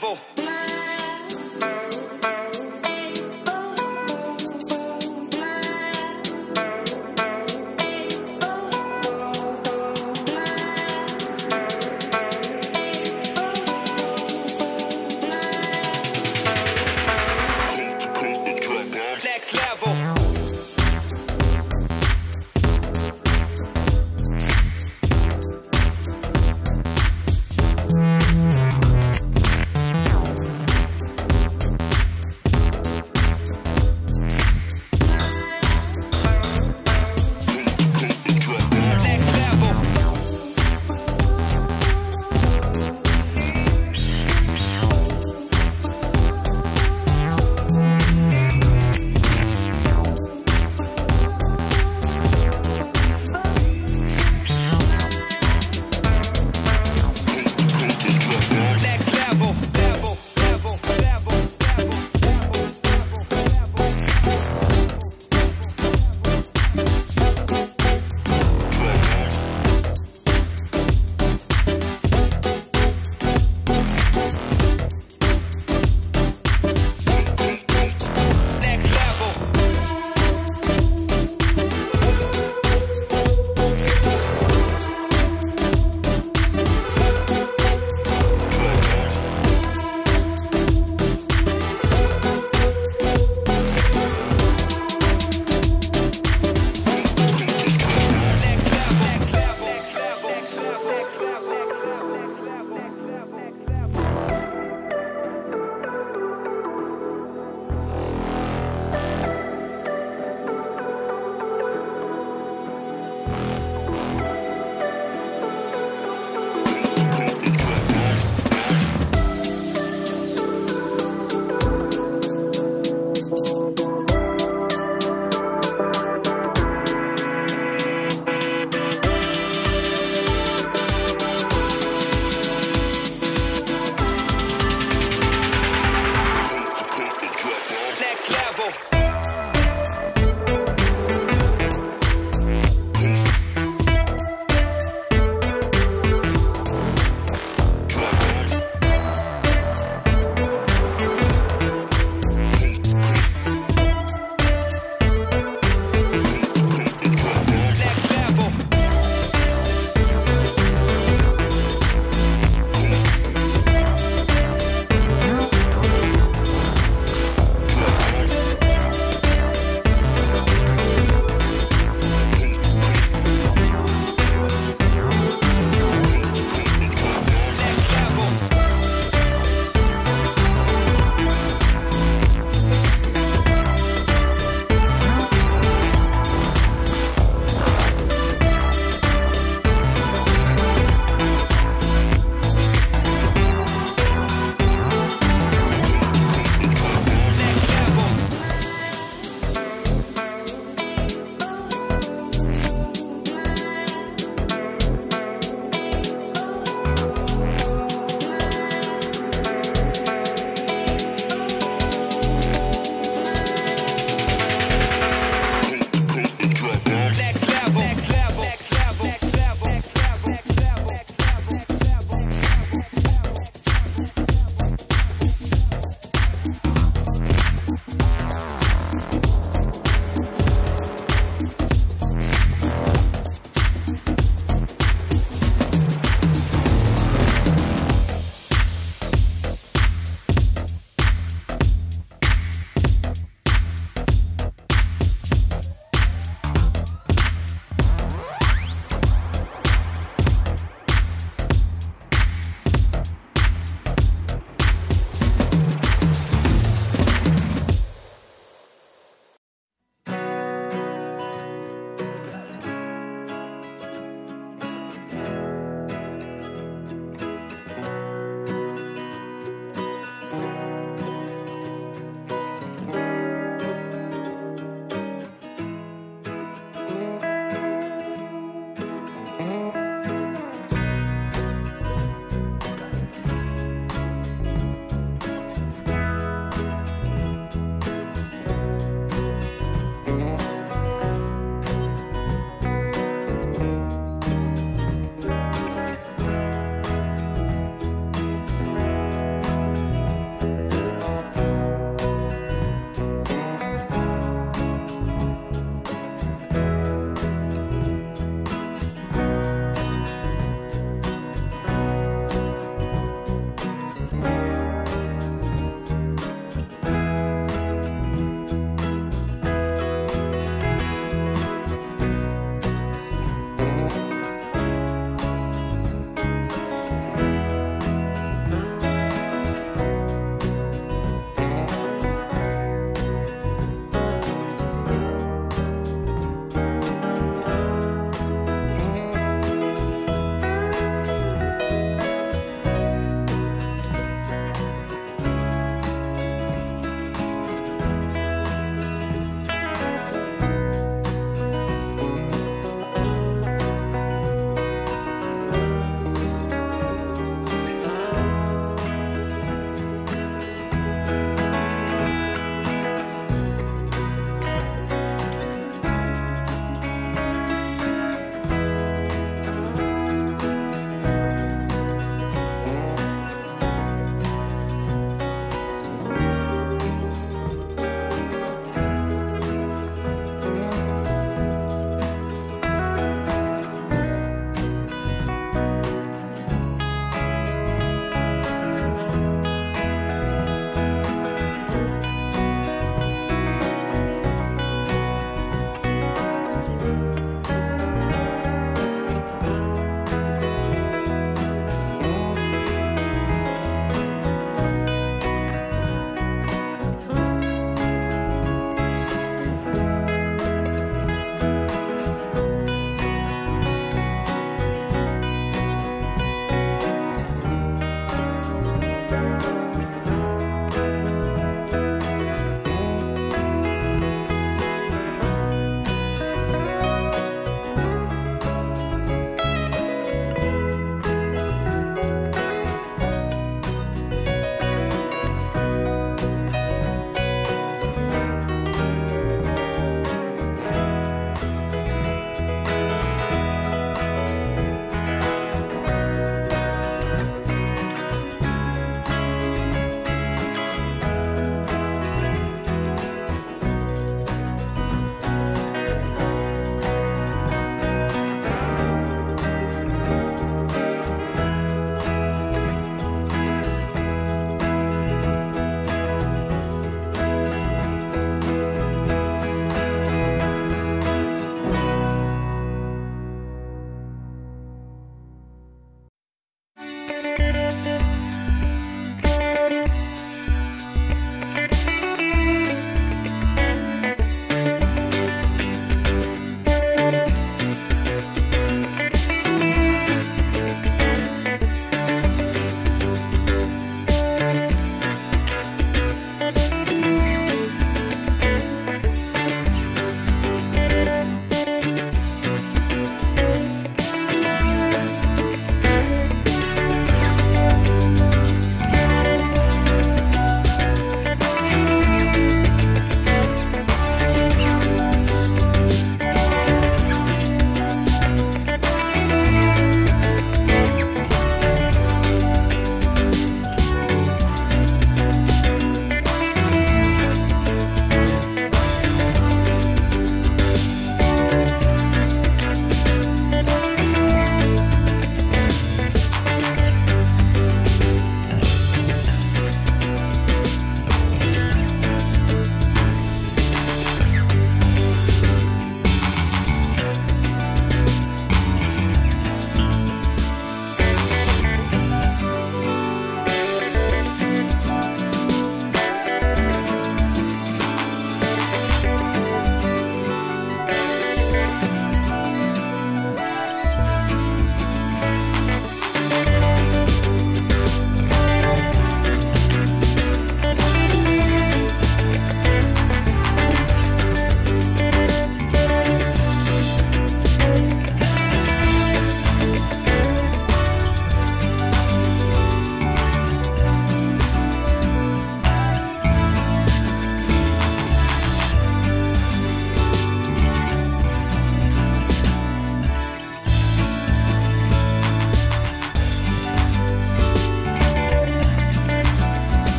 level.